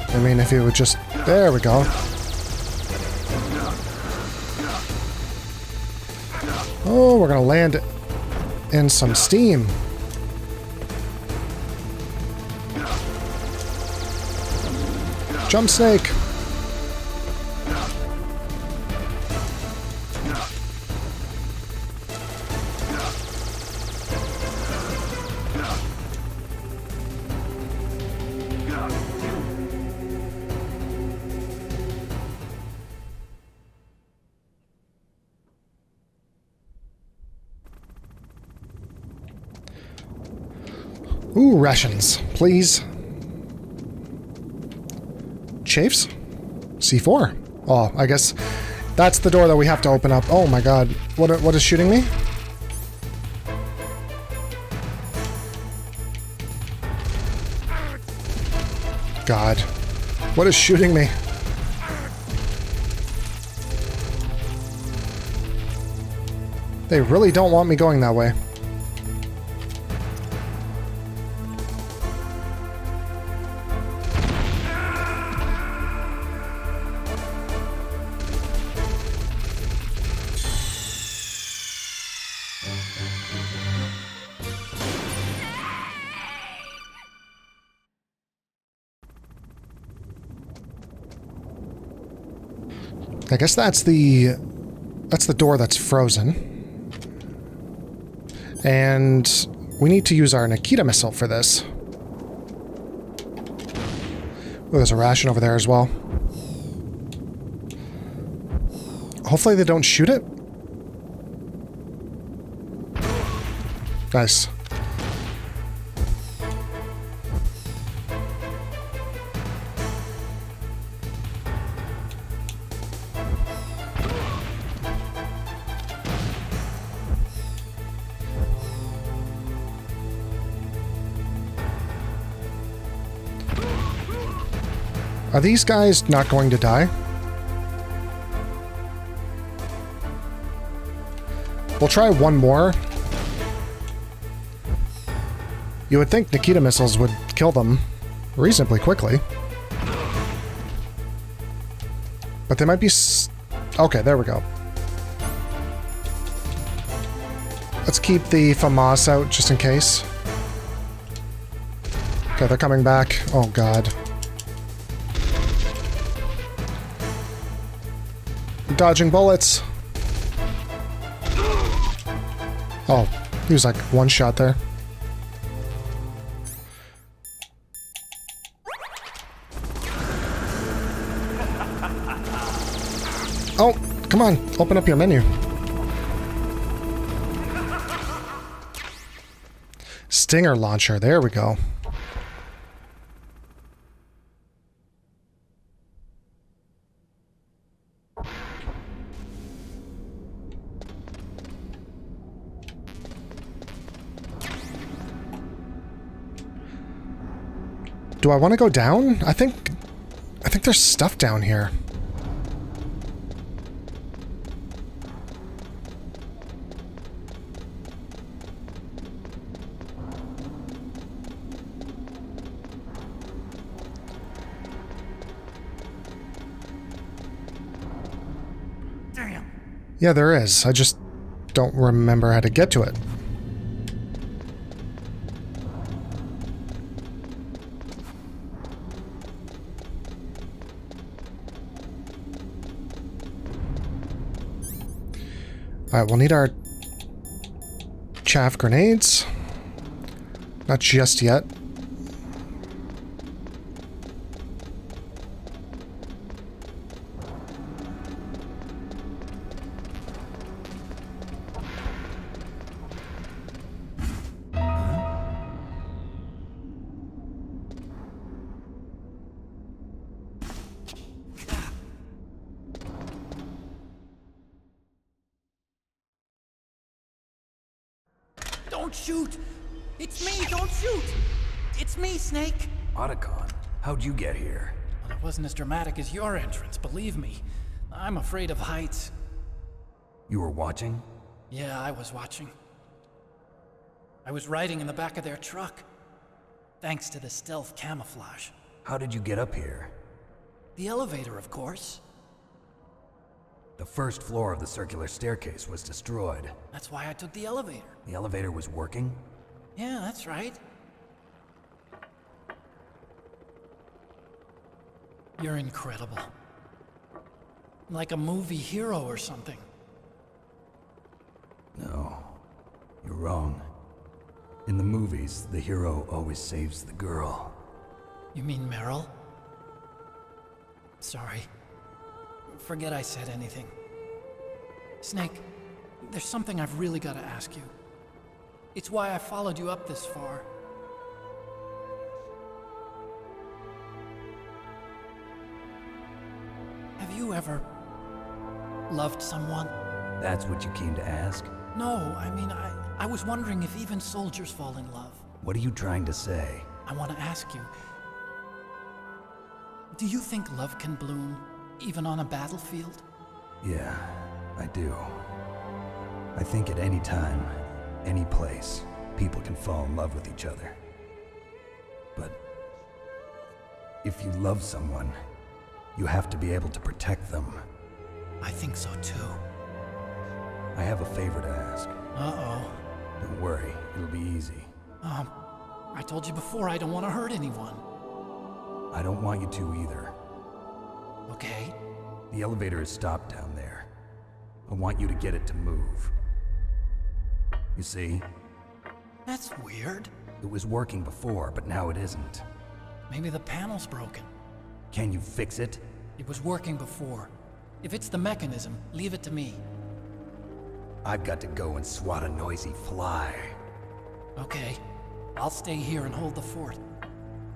I mean, if you would just... There we go. Oh, we're gonna land in some steam. Jump snake. Rations, please. Chafes? C4. Oh, I guess that's the door that we have to open up. Oh my god. What, what is shooting me? God. What is shooting me? They really don't want me going that way. I guess that's the that's the door that's frozen. And we need to use our Nikita missile for this. Oh, there's a ration over there as well. Hopefully they don't shoot it. Nice. Are these guys not going to die? We'll try one more. You would think Nikita missiles would kill them reasonably quickly. But they might be... okay, there we go. Let's keep the FAMAS out just in case. Okay, they're coming back. Oh, God. Dodging bullets. Oh, he was like one shot there. Oh, come on, open up your menu. Stinger launcher, there we go. Do I want to go down? I think... I think there's stuff down here. Damn. Yeah, there is. I just don't remember how to get to it. Alright, we'll need our chaff grenades. Not just yet. As dramatic as your entrance, believe me. I'm afraid of heights. You were watching? Yeah, I was watching. I was riding in the back of their truck. Thanks to the stealth camouflage. How did you get up here? The elevator, of course. The first floor of the circular staircase was destroyed. That's why I took the elevator. The elevator was working? Yeah, that's right. You're incredible. Like a movie hero or something. No, you're wrong. In the movies, the hero always saves the girl. You mean Meryl? Sorry. Forget I said anything. Snake, there's something I've really got to ask you. It's why I followed you up this far. You ever loved someone? That's what you came to ask? No, I mean, I, I was wondering if even soldiers fall in love. What are you trying to say? I want to ask you Do you think love can bloom, even on a battlefield? Yeah, I do. I think at any time, any place, people can fall in love with each other. But if you love someone, you have to be able to protect them. I think so too. I have a favor to ask. Uh oh. Don't worry, it'll be easy. Um, I told you before I don't want to hurt anyone. I don't want you to either. Okay. The elevator is stopped down there. I want you to get it to move. You see? That's weird. It was working before, but now it isn't. Maybe the panel's broken. Can you fix it? It was working before. If it's the mechanism, leave it to me. I've got to go and swat a noisy fly. Okay. I'll stay here and hold the fort.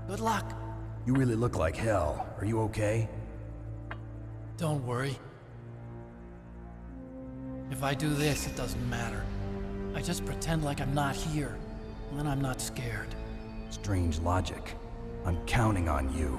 Good luck. You really look like hell. Are you okay? Don't worry. If I do this, it doesn't matter. I just pretend like I'm not here, and then I'm not scared. Strange logic. I'm counting on you.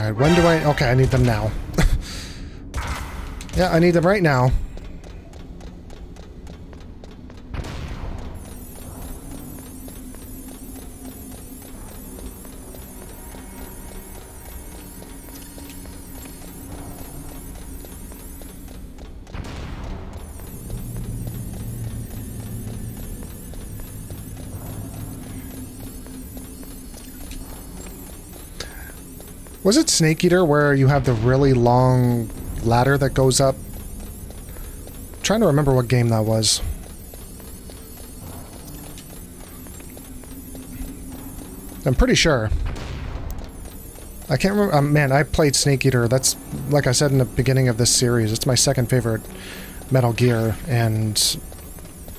Alright, when do I... Okay, I need them now. yeah, I need them right now. Was it Snake Eater where you have the really long ladder that goes up? I'm trying to remember what game that was. I'm pretty sure. I can't remember. Um, man, I played Snake Eater. That's, like I said in the beginning of this series, it's my second favorite Metal Gear, and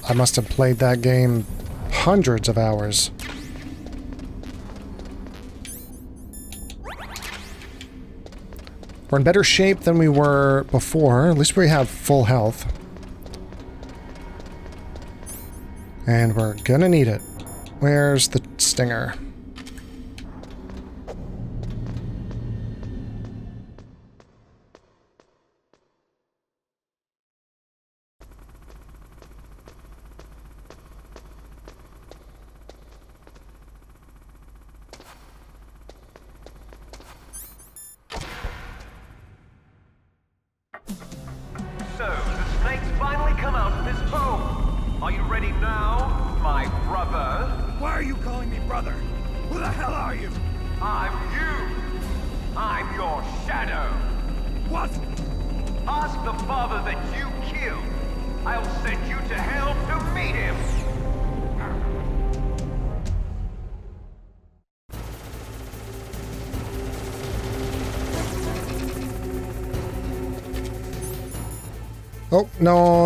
I must have played that game hundreds of hours. We're in better shape than we were before. At least we have full health. And we're gonna need it. Where's the stinger?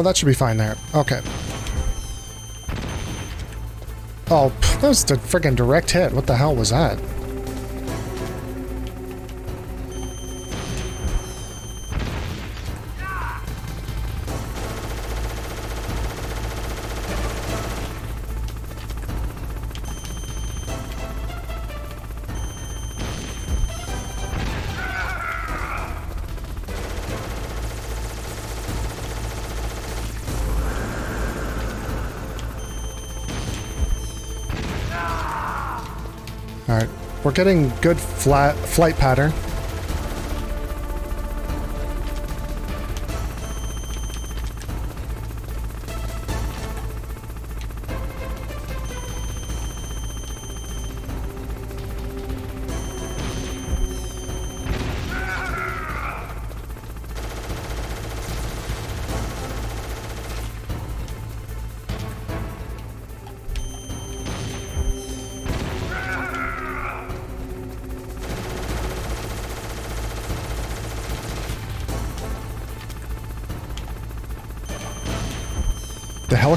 That should be fine there. Okay. Oh, that was a freaking direct hit. What the hell was that? We're getting good flat flight pattern.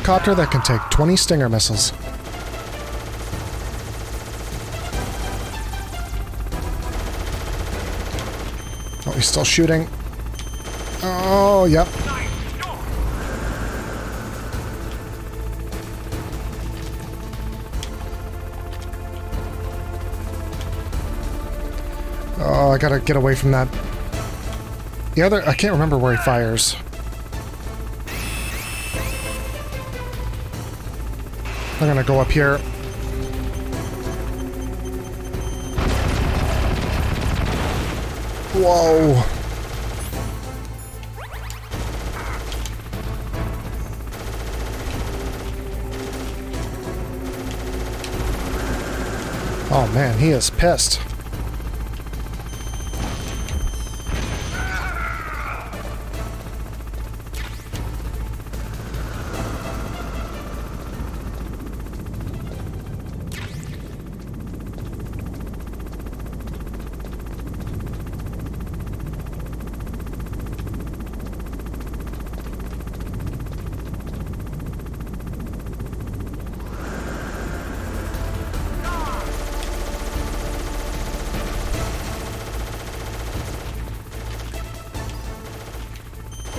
Helicopter that can take 20 Stinger missiles. Oh, he's still shooting. Oh, yep. Oh, I gotta get away from that. The other, I can't remember where he fires. I'm gonna go up here. Whoa. Oh man, he is pissed.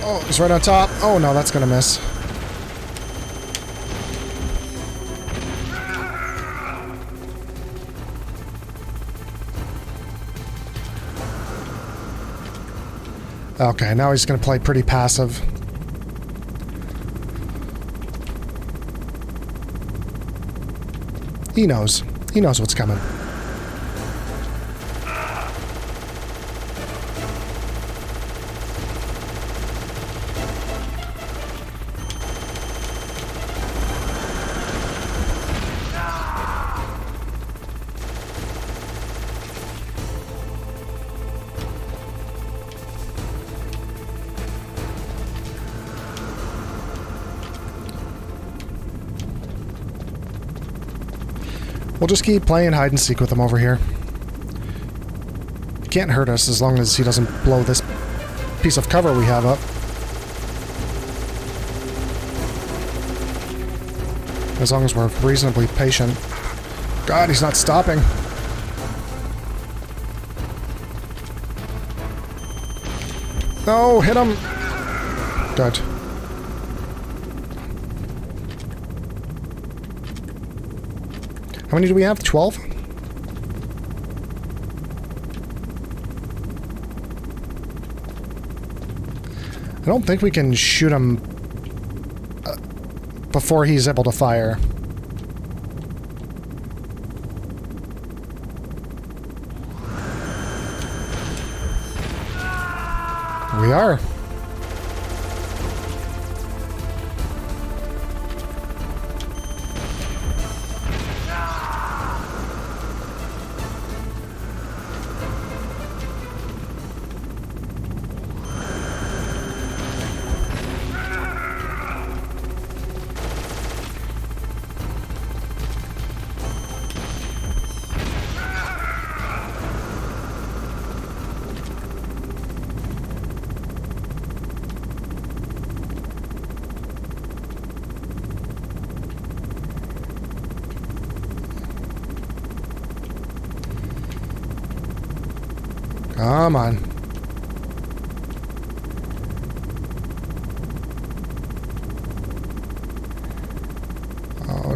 Oh, he's right on top. Oh no, that's gonna miss. Okay, now he's going to play pretty passive. He knows. He knows what's coming. Just keep playing hide and seek with him over here. He can't hurt us as long as he doesn't blow this piece of cover we have up. As long as we're reasonably patient. God, he's not stopping. No, hit him! Good. How many do we have? 12? I don't think we can shoot him uh, before he's able to fire.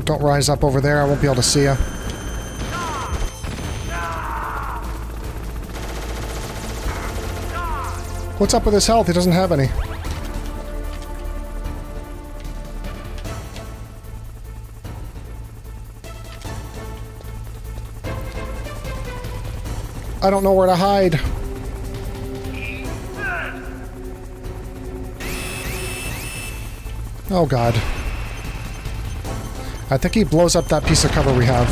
Don't rise up over there. I won't be able to see you. What's up with his health? He doesn't have any. I don't know where to hide. Oh god. I think he blows up that piece of cover we have.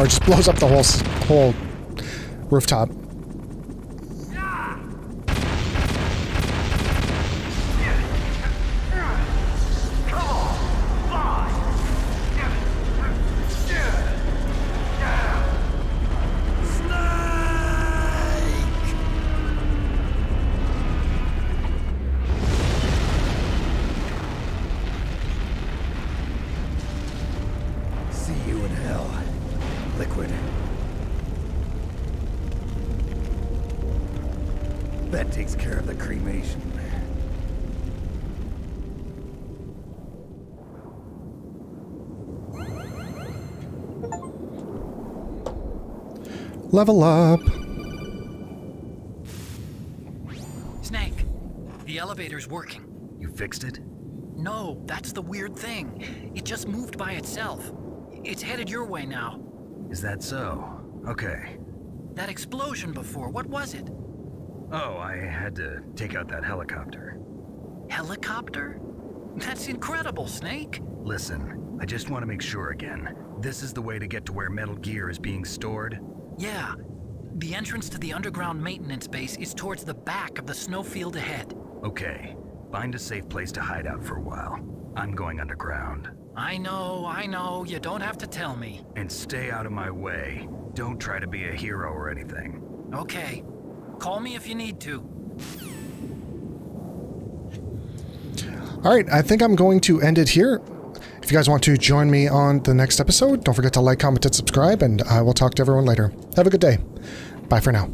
Or just blows up the whole whole rooftop. Level up. Snake, the elevator's working. You fixed it? No, that's the weird thing. It just moved by itself. It's headed your way now. Is that so? Okay. That explosion before, what was it? Oh, I had to take out that helicopter. Helicopter? That's incredible, Snake. Listen, I just want to make sure again. This is the way to get to where Metal Gear is being stored? Yeah. The entrance to the underground maintenance base is towards the back of the snowfield ahead. Okay. Find a safe place to hide out for a while. I'm going underground. I know, I know, you don't have to tell me. And stay out of my way. Don't try to be a hero or anything. Okay. Call me if you need to. All right, I think I'm going to end it here. If you guys want to join me on the next episode, don't forget to like, comment, and subscribe, and I will talk to everyone later. Have a good day. Bye for now.